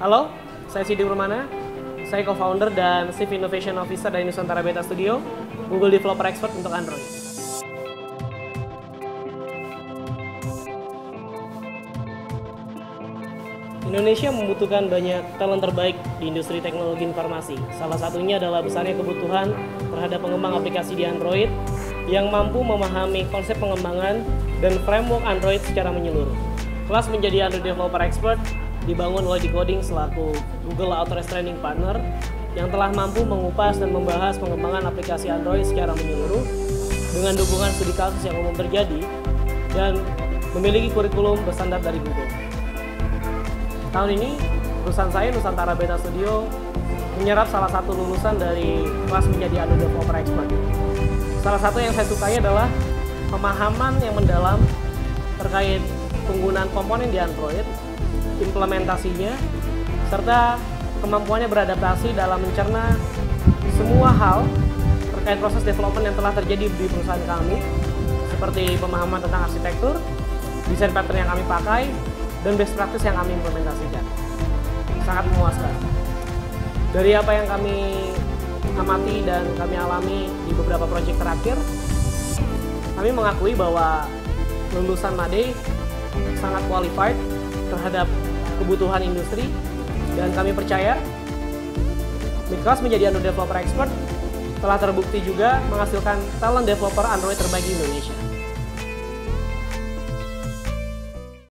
Halo, saya Sidi Permana. Saya co-founder dan Chief Innovation Officer dari Nusantara Beta Studio, Google Developer Expert untuk Android. Indonesia membutuhkan banyak talent terbaik di industri teknologi informasi. Salah satunya adalah besarnya kebutuhan terhadap pengembang aplikasi di Android yang mampu memahami konsep pengembangan dan framework Android secara menyeluruh. Kelas menjadi Android Developer Expert dibangun oleh Decoding selaku Google Authorized Training Partner yang telah mampu mengupas dan membahas pengembangan aplikasi Android secara menyeluruh dengan dukungan studi kasus yang umum terjadi dan memiliki kurikulum bersandar dari Google. Tahun ini, perusahaan saya Nusantara Beta Studio menyerap salah satu lulusan dari kelas menjadi Android Developer Expert. Salah satu yang saya sukai adalah pemahaman yang mendalam terkait penggunaan komponen di Android, implementasinya, serta kemampuannya beradaptasi dalam mencerna semua hal terkait proses development yang telah terjadi di perusahaan kami, seperti pemahaman tentang arsitektur, desain pattern yang kami pakai, dan best practice yang kami implementasikan. Sangat memuaskan. Dari apa yang kami amati dan kami alami di beberapa proyek terakhir, kami mengakui bahwa lulusan Made sangat qualified terhadap kebutuhan industri dan kami percaya Mikros menjadi Android Developer Expert telah terbukti juga menghasilkan talent developer Android terbaik di Indonesia.